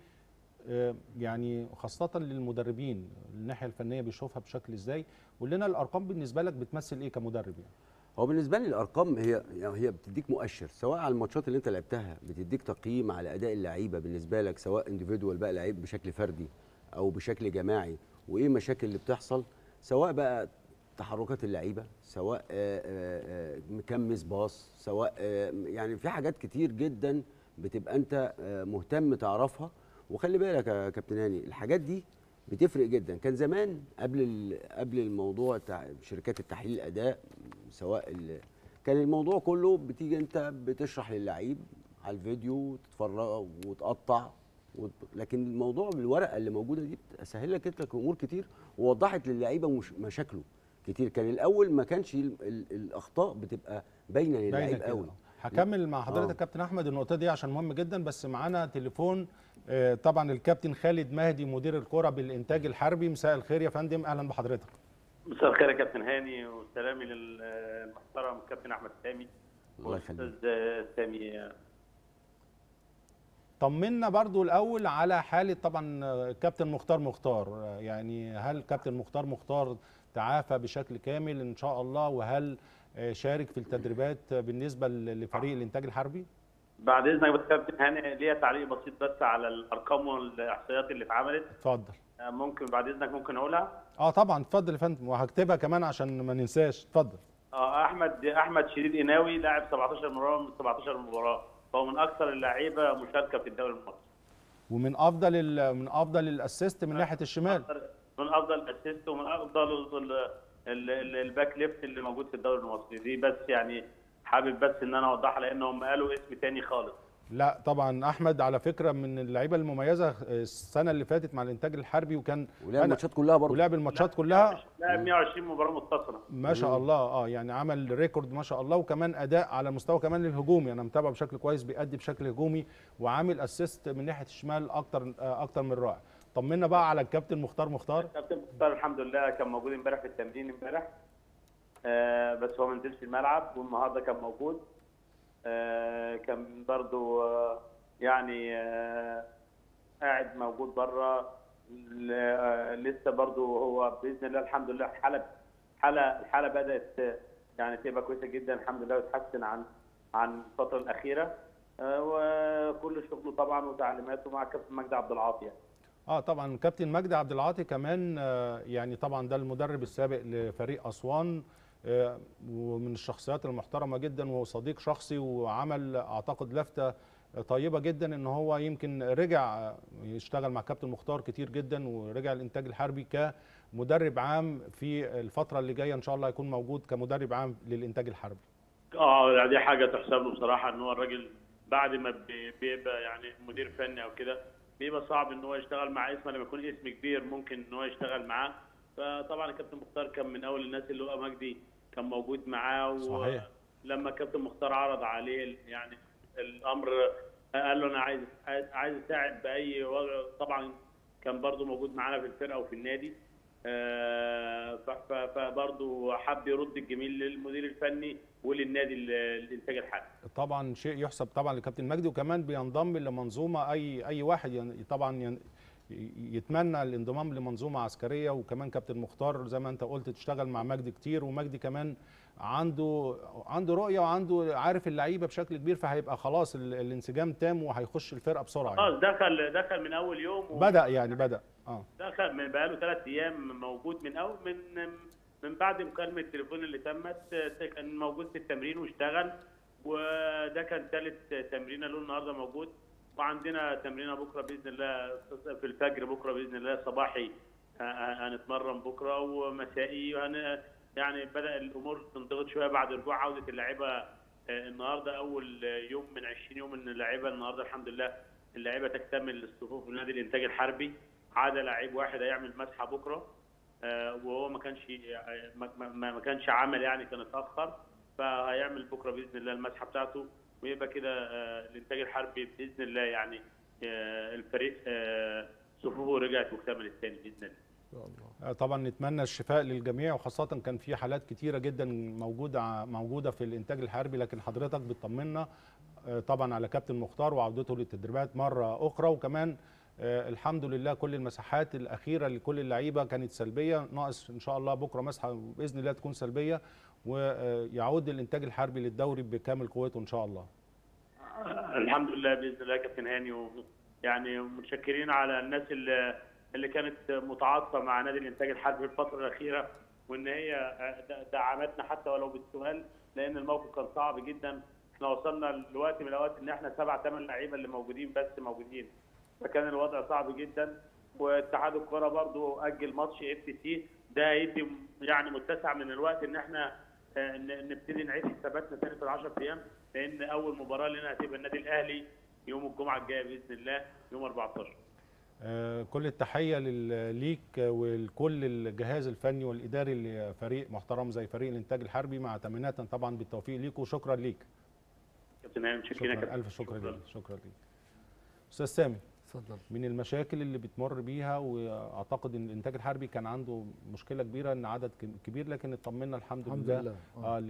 يعني خاصة للمدربين الناحية الفنية بيشوفها بشكل إزاي؟ قول لنا الأرقام بالنسبة لك بتمثل إيه كمدرب يعني؟ هو بالنسبة لي الأرقام هي يعني هي بتديك مؤشر سواء على الماتشات اللي أنت لعبتها بتديك تقييم على أداء اللعيبة بالنسبة لك سواء انديفيدوال بقى لعيب بشكل فردي أو بشكل جماعي وإيه المشاكل اللي بتحصل؟ سواء بقى تحركات اللعيبة سواء آه، آه، آه، مكمس باص سواء آه، يعني في حاجات كتير جدا بتبقى أنت آه، مهتم تعرفها وخلي بالك يا كابتن هاني الحاجات دي بتفرق جدا كان زمان قبل قبل الموضوع بتاع شركات التحليل الأداء سواء كان الموضوع كله بتيجي أنت بتشرح للعيب على الفيديو وتتفرج وتقطع وت... لكن الموضوع بالورقة اللي موجودة دي بتسهل لك أنت أمور كتير ووضحت للعيبة مش... مشاكله كتير كان الأول ما كانش ال... ال... الأخطاء بتبقى باينة للعيب. قوي هكمل مع حضرتك آه. كابتن أحمد النقطة دي عشان مهم جدا بس معانا تليفون طبعا الكابتن خالد مهدي مدير الكرة بالإنتاج الحربي. مساء الخير يا فندم. أهلا بحضرتك. مساء الخير يا كابتن هاني وسلامي للمحترم كابتن أحمد سامي الله يخليك. والأستاذ سامي. طمنا برضو الأول على حالة طبعا آه، كابتن مختار مختار. آه، يعني هل كابتن مختار مختار تعافى بشكل كامل إن شاء الله؟ وهل آه، شارك في التدريبات آه، بالنسبة لفريق الإنتاج الحربي؟ بعد إذنك بس كابتن هاني ليا تعليق بسيط بس على الأرقام والإحصائيات اللي اتعملت. اتفضل. آه، ممكن بعد إذنك ممكن أقولها؟ آه طبعا. اتفضل يا فندم. وهكتبها كمان عشان ما ننساش. اتفضل. آه، أحمد أحمد شديد قناوي لاعب 17 مباراه من 17 مباراه فهو من أكثر اللعيبة مشاركة في الدوري المصري. ومن أفضل من أفضل ال assist من ناحية الشمال. من أفضل assist ومن أفضل ال- ال- ال- ال back left اللي موجود في الدوري المصري. دي بس يعني حابب بس إن أنا أوضحها لأن هم قالوا اسم تاني خالص. لا طبعا أحمد على فكرة من اللعيبة المميزة السنة اللي فاتت مع الإنتاج الحربي وكان ولعب الماتشات كلها برضه. ولعب الماتشات كلها. لاعب 120 مباراة متصله ما شاء الله آه يعني عمل record ما شاء الله وكمان أداء على مستوى كمان الهجومي. أنا متابعه بشكل كويس بيأدي بشكل هجومي وعامل اسيست من ناحية الشمال أكتر آه أكتر من رائع. طمنا بقى على الكابتن مختار مختار. كابتن مختار الحمد لله كان موجود امبارح في التمرين امبارح. آه بس هو ما نزلش الملعب والنهارده كان موجود. آه كان برضو آه يعني آه قاعد موجود بره. آه، لسه برضو هو بإذن الله الحمد لله الحالة حاله الحالة بدأت آه، يعني تبقى كويسة جدا الحمد لله وتحسن عن عن الفترة الأخيرة. آه وكل شغله طبعا وتعليماته مع كابتن مجدي عبد العاطي. آه طبعا كابتن مجدي عبد العاطي كمان آه يعني طبعا ده المدرب السابق لفريق أسوان. آه ومن الشخصيات المحترمة جدا وصديق شخصي وعمل أعتقد لفتة طيبة جدا إن هو يمكن رجع آه، يشتغل مع كابتن مختار كتير جدا ورجع الانتاج الحربي كمدرب عام في الفترة اللي جاية إن شاء الله يكون موجود كمدرب عام للإنتاج الحربي. آه دي حاجة تحسب له بصراحة إن هو الراجل بعد ما بي- بيبقى يعني مدير فني أو كده بيبقى صعب إن هو يشتغل مع اسم لما يكون اسم كبير ممكن إن هو يشتغل معاه. فطبعا الكابتن مختار كان من أول الناس اللي هو مجدي كان موجود معاه صحيح. ولما الكابتن مختار عرض عليه يعني الأمر قال له أنا عايز عايز أساعد بأي وضع. طبعا كان برضو موجود معانا في الفرقة وفي النادي. آه، فبرضو حب يرد الجميل للمدير الفني وللنادي ال- الإنتاج الحربي طبعا شيء يحسب طبعا لكابتن مجدي وكمان بينضم لمنظومة اي أي واحد ين- طبعا يتمنى الانضمام لمنظومة عسكرية وكمان كابتن مختار زي ما انت قلت تشتغل مع مجدي كتير ومجدي كمان عنده عنده رؤية وعنده عارف اللعيبة بشكل كبير فهيبقى خلاص ال- الانسجام تام وهيخش الفرقة بسرعة خلاص يعني. دخل دخل من أول يوم و- بدأ يعني بدأ. آه. دخل من بقاله ثلاث أيام موجود من أول من من بعد مكالمة التليفون اللي تمت كان موجود في التمرين واشتغل وده كان ثالث تمرينه له النهارده موجود. وعندنا تمرينة بكرة بإذن الله في الفجر بكرة بإذن الله صباحي آه، آه، هنتمرن بكرة ومسائي يعني بدأ الأمور تنضغط شوية بعد رجوع عودة اللعيبة آه، النهارده أول يوم من 20 يوم إن اللعيبة النهارده الحمد لله اللعيبة تكتمل الصفوف في نادي الإنتاج الحربي. عدا لعيب واحد هيعمل مسحه بكرة وهو ما كانش ما كانش عمل يعني كان اتأخر فهيعمل بكرة بإذن الله المسحه بتاعته. ويبقى كده آه، الإنتاج الحربي بإذن الله يعني آه، الفريق آه، صفوفه رجعت واكتملت تاني بإذن الله. طبعا نتمنى الشفاء للجميع وخاصة كان في حالات كتيرة جدا موجودة ع- موجودة في الإنتاج الحربي لكن حضرتك بتطمنا طبعا على كابتن مختار وعودته للتدريبات مرة أخرى وكمان الحمد لله كل المساحات الأخيرة لكل اللعيبة كانت سلبية. ناقص إن شاء الله بكرة مسحة بإذن الله تكون سلبية ويعود الإنتاج الحربي للدوري بكامل قوته إن شاء الله. الحمد لله بإذن الله كابتن هاني يعني متشكرين على الناس اللي اللي كانت متعاطفة مع نادي الإنتاج الحربي الفترة الأخيرة وإن هي دعمتنا حتى ولو بالسؤال لأن الموقف كان صعب جدا. إحنا وصلنا لوقت من الأوقات إن إحنا سبع ثمان لعيبة اللي موجودين بس موجودين. فكان الوضع صعب جدا. واتحاد الكرة برضو أجل ماتش FC. ده هيدي يعني متسع من الوقت إن إحنا آه، نبتدي نعيد حساباتنا تاني في ال 10 أيام. لأن أول مباراة لنا هتبقى النادي الأهلي يوم الجمعة الجاية بإذن الله يوم 14 آه، كل التحية لل- ليك ولكل الجهاز الفني والإداري لفريق محترم زي فريق الإنتاج الحربي. مع تمنيات طبعا بالتوفيق ليك وشكرا ليك. كابتن هاني شكرا. كابتن ألف شكرا. ليك. شكرا ليك. أستاذ سامي. اتفضل. من المشاكل اللي بتمر بيها وأعتقد إن الإنتاج الحربي كان عنده مشكلة كبيرة إن عدد كب- كبير لكن اطمنا الحمد, الحمد لله, لله. آه. آه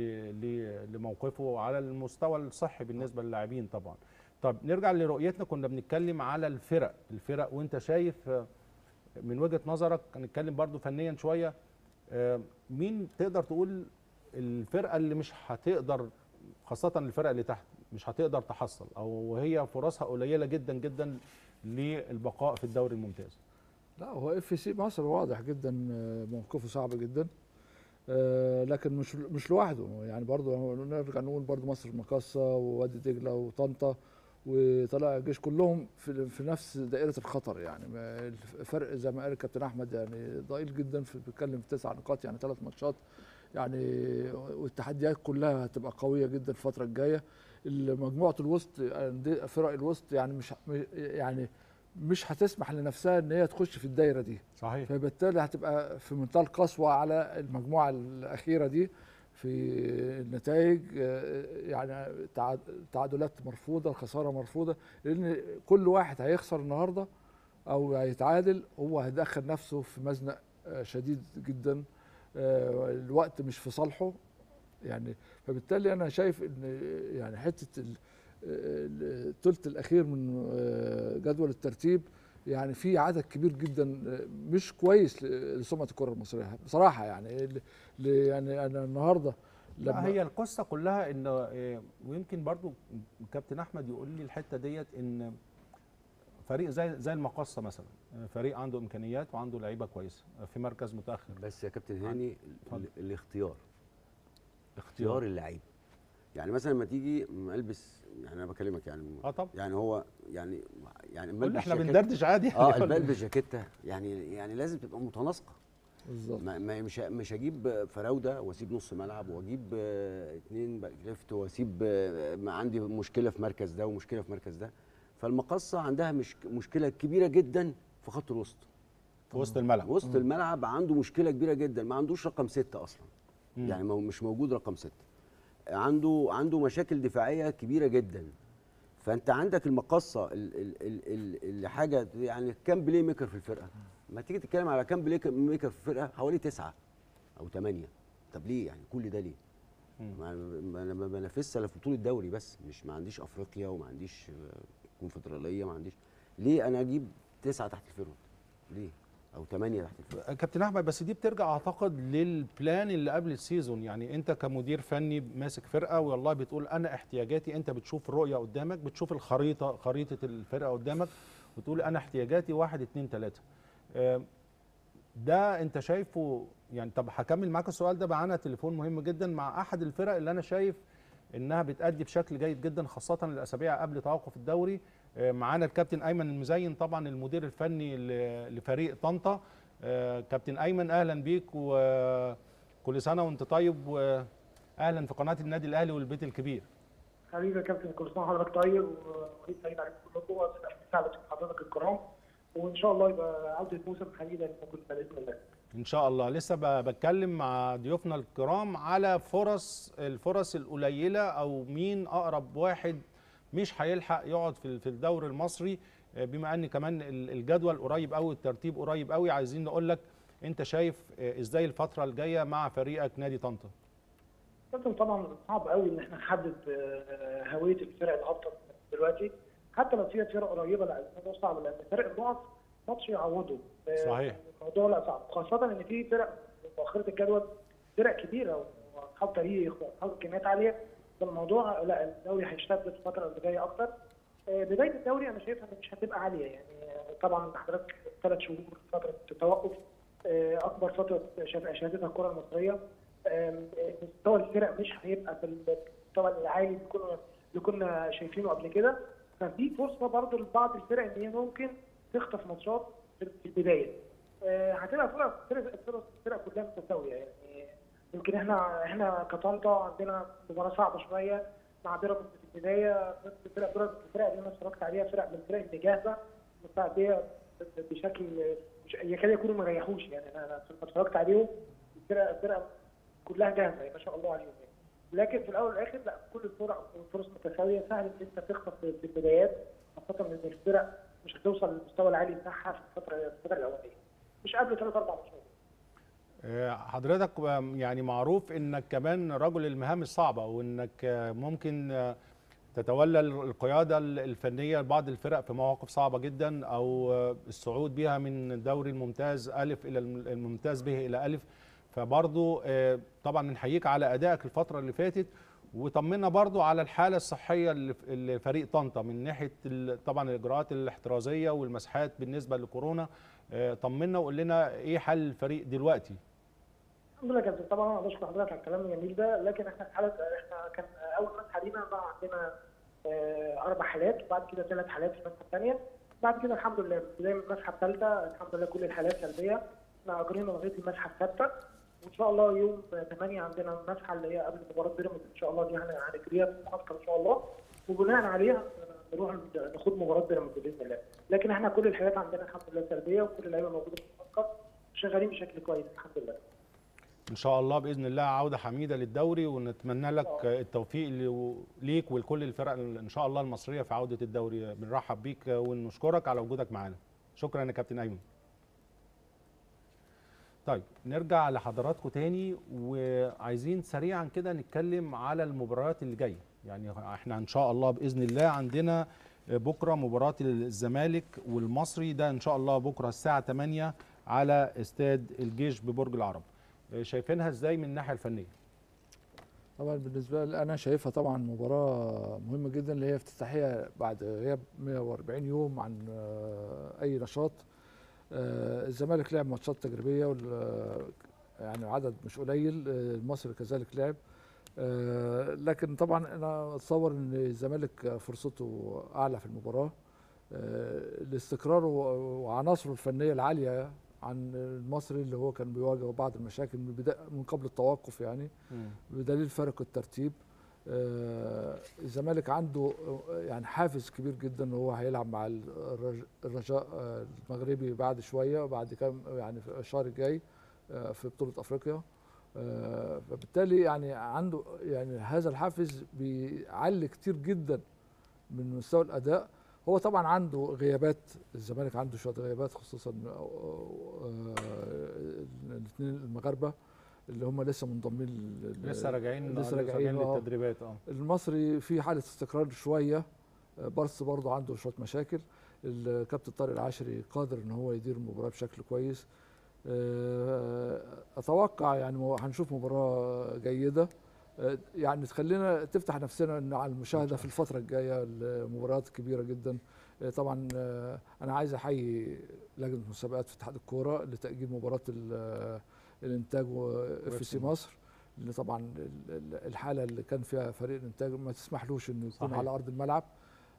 لموقفه على المستوى الصحي بالنسبة للاعبين طبعا. طب نرجع لرؤيتنا. كنا بنتكلم على الفرق الفرق وأنت شايف آه، من وجهة نظرك هنتكلم برضو فنيا شوية آه، مين تقدر تقول الفرقة اللي مش هتقدر خاصة الفرق اللي تحت؟ مش هتقدر تحصل أو هي فرصها قليلة جدا جدا للبقاء في الدوري الممتاز. لا هو إف سي مصر واضح جدا آه، موقفه صعب جدا. آه، لكن مش مش لوحده. يعني برضه نرجع نقول برضه مصر المقاصه ووادي دجلة وطنطا وطلع الجيش كلهم في في نفس دائرة الخطر. يعني الفرق زي ما قال الكابتن أحمد يعني ضئيل جدا في بيتكلم في تسع نقاط يعني ثلاث ماتشات. يعني والتحديات كلها هتبقى قوية جدا الفترة الجاية. مجموعة الوسط فرق الوسط يعني مش يعني مش هتسمح لنفسها إن هي تخش في الدايرة دي. صحيح. فبالتالي هتبقى في منتهى القسوة على المجموعة الأخيرة دي في النتائج آه، يعني تعاد- تعادلات مرفوضة الخسارة مرفوضة لأن كل واحد هيخسر النهارده أو هيتعادل هو هيدخل نفسه في مزنق آه، شديد جدا آه، الوقت مش في صالحه. يعني فبالتالي أنا شايف إن يعني حتة ال- ال- الثلث الأخير من آه، جدول الترتيب يعني في عدد كبير جدا آه، مش كويس لسمعه الكرة المصرية. بصراحة يعني ل- ل- يعني أنا النهارده لا هي القصة كلها إن آه، ويمكن برضو كابتن أحمد يقول لي الحتة ديت إن فريق زي زي المقصة مثلا فريق عنده إمكانيات وعنده لعيبة كويسة في مركز متأخر. بس يا كابتن هاني الاختيار. اختيار اللعيب. يعني مثلا لما تيجي ألبس يعني أنا بكلمك يعني آه طبعا. يعني هو يعني يعني ألبس إحنا بندردش عادي. آه بلبس جاكيتة. يعني يعني لازم تبقى متناسقة. بالظبط. ما ما- مش مش هجيب فراودة وأسيب نص ملعب وأجيب آه، اتنين back left وأسيب آه، ما عندي مشكلة في مركز ده ومشكلة في مركز ده. فالمقصة عندها مش مشكلة كبيرة جدا في خط الوسط. في وسط الملعب. وسط الملعب عنده مشكلة كبيرة جدا. ما عندوش رقم ستة أصلا. مم. يعني مش موجود رقم ستة. عنده عنده مشاكل دفاعية كبيرة جدا. فأنت عندك المقصة ال- ال- ال- ال- اللي حاجة يعني كام playmaker في الفرقة؟ ما تيجي تتكلم على كام playmaker في الفرقة؟ حوالي تسعة أو ثمانية طب ليه يعني؟ كل ده ليه؟ أنا ما بنافسش الا في بطولة الدوري بس. مش ما عنديش أفريقيا وما عنديش كونفدرالية ما عنديش. ليه أنا أجيب تسعة تحت ال forward ليه؟ أو ثمانية تحت ال forward كابتن أحمد بس دي بترجع أعتقد لل plan اللي قبل ال season يعني أنت كمدير فني ماسك فرقة والله بتقول أنا احتياجاتي أنت بتشوف الرؤية قدامك بتشوف الخريطة خريطة الفرقة قدامك وتقول أنا احتياجاتي واحد اتنين تلاتة. آه، ده أنت شايفه يعني طب هكمل معاك السؤال ده معانا تليفون مهم جدا مع أحد الفرق اللي أنا شايف إنها بتأدي بشكل جيد جدا خاصة الأسابيع قبل توقف الدوري. معانا الكابتن أيمن المزين طبعا المدير الفني لفريق طنطا. آه، كابتن أيمن أهلا بيك وكل سنة وأنت طيب واهلا في قناة النادي الأهلي والبيت الكبير. حبيبي يا كابتن كل سنة وحضرتك طيب وعيد سعيد عليكم كلكم وسعد حضرتك الكرام. وإن شاء الله يبقى عوده موسم لنا كلنا بإذن الله. إن شاء الله. لسه بتكلم مع ضيوفنا الكرام على فرص الفرص القليلة أو مين أقرب واحد مش هيلحق يقعد في في الدوري المصري آه، بما ان كمان ال- الجدول قريب قوي الترتيب قريب قوي عايزين نقول لك انت شايف آه، إزاي الفترة الجاية مع فريقك نادي طنطا؟ طبعا صعب قوي إن إحنا نحدد آه، هوية الفرق الافضل دلوقتي. حتى لو في فرق قريبة لا الموضوع صعب لأن فرق النقط ماتش يعوضه. صحيح. الموضوع لا صعب خاصة إن في فرق مؤخرة الجدول فرق كبيرة واصحاب تاريخ واصحاب امكانيات عالية. فالموضوع لا الدوري هيشتد الفترة اللي جاية أكتر. آه، بداية الدوري أنا شايفها مش هتبقى عالية يعني. آه، طبعا حضرتك ثلاث شهور فترة توقف آه، أكبر فترة شهدتها الكرة المصرية. مستوى الفرق مش هيبقى في المستوى العالي اللي كنا اللي كنا شايفينه قبل كده. ففي فرصة برضو لبعض الفرق إن هي ممكن تخطف ماتشات في البداية. هتبقى فرق الفرق كلها متساوية يعني. يمكن إحنا إحنا كطنطا عندنا مباراة صعبة شوية مع بيراميدز في البداية بس فرق بيراميدز الفرق اللي أنا اتفرجت عليها فرق من الفرق اللي جاهزة مستعديه بشكل يكاد يكونوا ما ريحوش يعني أنا اتفرجت عليهم الفرق الفرق كلها جاهزة يعني ما شاء الله عليهم يعني. لكن في الأول والآخر لا كل الفرق فرص متساوية سهل إن أنت تخطف في البدايات خاصة إن الفرق مش هتوصل للمستوى العالي بتاعها في الفترة الفترة الأولانية مش قبل ثلاث أربع ماتشات حضرتك يعني معروف إنك كمان رجل المهام الصعبة وإنك ممكن تتولى القيادة الفنية لبعض الفرق في مواقف صعبة جدا أو الصعود بها من الدوري الممتاز ألف إلى الم- الممتاز به إلى ألف. فبرضو آه، طبعا نحييك على أدائك الفترة اللي فاتت وطمنا برضو على الحالة الصحية اللي في- اللي فريق طنطا من ناحية طبعا الإجراءات الاحترازية والمسحات بالنسبة لكورونا آه، طمنا وقول لنا إيه حل الفريق دلوقتي؟ الحمد لله يا كابتن طبعا أنا بشكر حضرتك على الكلام الجميل ده لكن إحنا في حالة إحنا كان أول مسحه لينا بقى عندنا آه، أربع حالات وبعد كده ثلاث حالات في المسحه الثانية بعد كده الحمد لله بدايه من المسحه الثالثه الحمد لله كل الحالات سلبية إحنا أجرينا لغاية المسحه السادسه وإن شاء الله يوم 8 عندنا المسحه اللي هي قبل مباراة بيراميدز إن شاء الله دي هن- هنجريها في المعسكر إن شاء الله وبناء عليها نروح ناخد مباراة بيراميدز بإذن الله. لكن إحنا كل الحاجات عندنا الحمد لله سلبية وكل اللعيبة موجودة في المعسكر شغالين بشكل كويس الحمد لله. إن شاء الله بإذن الله عودة حميدة للدوري ونتمنى لك التوفيق ليك ولكل الفرق إن شاء الله المصرية في عودة الدوري. بنرحب بيك ونشكرك على وجودك معانا. شكرا يا كابتن أيمن. طيب نرجع لحضراتكم تاني وعايزين سريعا كده نتكلم على المباريات اللي جاية. يعني إحنا إن شاء الله بإذن الله عندنا بكرة مباراة الزمالك والمصري. ده إن شاء الله بكرة الساعة 8 على استاد الجيش ببرج العرب. شايفينها إزاي من الناحية الفنية؟ طبعا بالنسبة لي أنا شايفها طبعا مباراة مهمة جدا اللي هي افتتاحية بعد غياب 140 يوم عن آه، أي نشاط. آه، الزمالك لعب ماتشات تجريبية وال- يعني عدد مش قليل آه، المصري كذلك لعب. آه، لكن طبعا أنا أتصور إن الزمالك فرصته أعلى في المباراة. آه، الاستقرار وعناصره الفنية العالية عن المصري اللي هو كان بيواجه بعض المشاكل من من قبل التوقف يعني. بدليل فرق الترتيب آه، الزمالك عنده يعني حافز كبير جدا إن هو هيلعب مع الرج- الرجاء آه، المغربي بعد شوية وبعد كام يعني في الشهر الجاي آه، في بطولة أفريقيا. آه، فبالتالي يعني عنده يعني هذا الحافز بيعلي كتير جدا من مستوى الأداء. هو طبعا عنده غيابات الزمالك عنده شوية غيابات خصوصا الاثنين المغاربة اللي هم لسه منضمين لسه راجعين لسه راجعين آه. للتدريبات آه. المصري في حالة استقرار شوية آه، بارس برضه عنده شوية مشاكل. الكابتن طارق العشري قادر إن هو يدير المباراة بشكل كويس. آه، أتوقع يعني هنشوف مباراة جيدة. آه، يعني تخلينا تفتح نفسنا على المشاهدة في الفترة الجاية المباريات كبيرة جدا. آه، طبعا آه، أنا عايز أحيي لجنة المسابقات في اتحاد الكورة لتأجيل مباراة ال- الإنتاج واف سي مصر. اللي طبعا ال- ال- الحالة اللي كان فيها فريق الإنتاج ما تسمحلوش إنه يكون صحيح. على أرض الملعب.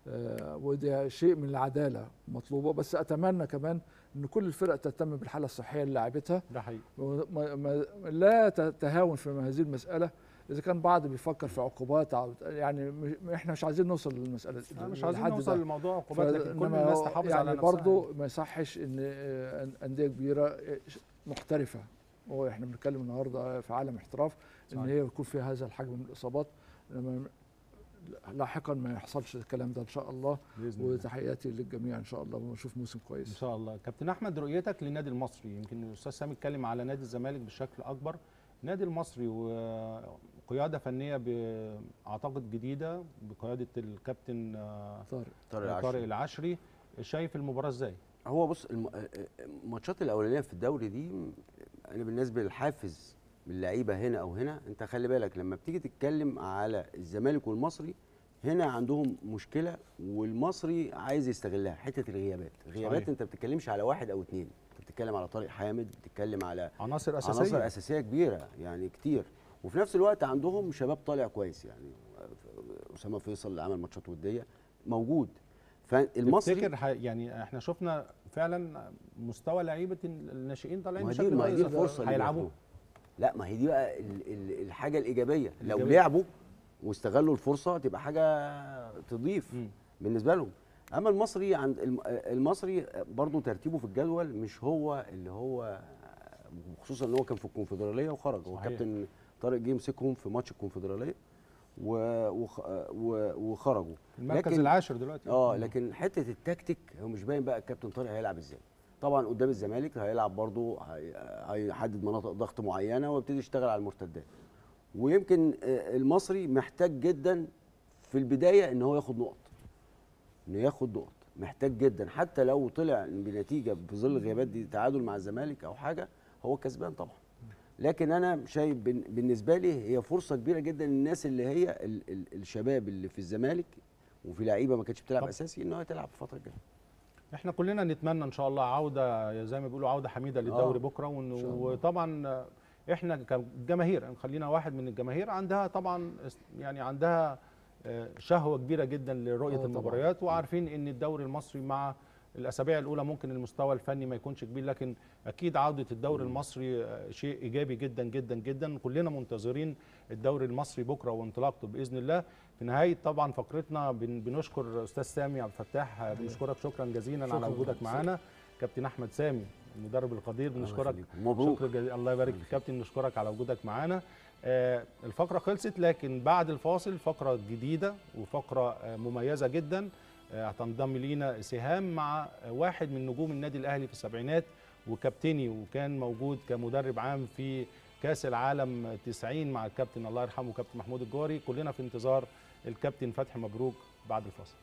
آه، وده شيء من العدالة مطلوبة. بس أتمنى كمان إن كل الفرق تهتم بالحالة الصحية اللي لعبتها. ده حقيقي. لا تتهاون في هذه المسألة. إذا كان بعض بيفكر في عقوبات يعني إحنا مش عايزين نوصل للمسألة دي- مش عايزين نوصل ده. لموضوع عقوبات لكن كل الناس تحافظ يعني على نفسها برضه ما يصحش إن أندية كبيرة محترفة. هو إحنا بنتكلم النهارده في عالم احتراف إن. هي يكون فيها هذا الحجم من الإصابات. لاحقا ما يحصلش الكلام ده إن شاء الله. وتحياتي للجميع إن شاء الله ونشوف موسم إن كويس شاء الله. كابتن أحمد رؤيتك للنادي المصري يمكن الأستاذ سامي اتكلم على نادي الزمالك بشكل أكبر. النادي المصري وقياده فنية اعتقد جديدة بقيادة الكابتن آه، طارق. طارق طارق العشري. شايف المباراة إزاي؟ هو بص الم- الماتشات الأولانية في الدوري دي أنا بالنسبة للحافز اللعيبة هنا أو هنا أنت خلي بالك لما بتيجي تتكلم على الزمالك والمصري هنا عندهم مشكلة والمصري عايز يستغلها حتة الغيابات. الغيابات صحيح. أنت ما بتتكلمش على واحد أو اتنين أنت بتتكلم على طارق حامد بتتكلم على عناصر أساسية. عناصر أساسية كبيرة يعني كتير. وفي نفس الوقت عندهم شباب طالع كويس يعني أسامة فيصل اللي عمل ماتشات ودية موجود فالمصري تفتكر يعني إحنا شفنا فعلا مستوى لعيبة الناشئين طالعين بشكل ما دي الفرصة هيلعبوا. لا ما هي دي بقى ال- ال- الحاجة الإيجابية لو. لعبوا واستغلوا الفرصة تبقى حاجة تضيف مم. بالنسبة لهم أما المصري عند الم- المصري برضو ترتيبه في الجدول مش هو اللي هو خصوصا إن هو كان في الكونفدرالية وخرج هو. كابتن طارق جه مسكهم في ماتش الكونفدرالية و- وخ- و- وخرجوا. المركز لكن- العاشر دلوقتي. آه لكن حتة التكتيك هو مش باين بقى الكابتن طارق هيلعب إزاي. طبعا قدام الزمالك هيلعب برضه هي- هيحدد مناطق ضغط معينة ويبتدي يشتغل على المرتدات. ويمكن آه، المصري محتاج جدا في البداية إن هو ياخد نقط. إنه ياخد نقط. محتاج جدا. حتى لو طلع بنتيجة في ظل الغيابات دي تعادل مع الزمالك أو حاجة هو كسبان طبعا. لكن أنا شايف بالنسبة لي هي فرصة كبيرة جدا للناس اللي هي ال ال الشباب اللي في الزمالك وفي لعيبة ما كانتش بتلعب. أساسي إن هو تلعب الفترة الجاية إحنا كلنا نتمنى إن شاء الله عودة زي ما بيقولوا عودة حميدة للدوري آه. بكرة وإن-. وطبعا إحنا كجماهير خلينا واحد من الجماهير عندها طبعا يعني عندها آه، شهوة كبيرة جدا آه لرؤيه طبعاً. المباريات وعارفين إن الدوري المصري مع الأسابيع الأولى ممكن المستوى الفني ما يكونش كبير لكن أكيد عودة الدوري المصري آه، شيء إيجابي جدا جدا جدا. كلنا منتظرين الدوري المصري بكرة وانطلاقته بإذن الله. في نهاية طبعا فقرتنا بن- بنشكر أستاذ سامي عبد الفتاح آه، بنشكرك. شكرا جزيلا على شكراً. وجودك معانا. كابتن أحمد سامي المدرب القدير بنشكرك. مبروك. شكرا جزيلا. الله يبارك فيك. كابتن نشكرك على وجودك معانا. آه، الفقرة خلصت لكن بعد الفاصل فقرة جديدة وفقرة مميزة جدا. هتنضم لينا سهام مع واحد من نجوم النادي الأهلي في السبعينات وكابتني وكان موجود كمدرب عام في كأس العالم 90 مع الكابتن الله يرحمه كابتن محمود الجوهري. كلنا في انتظار الكابتن فتحي مبروك بعد الفاصل.